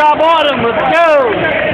Drop Autumn, let's go!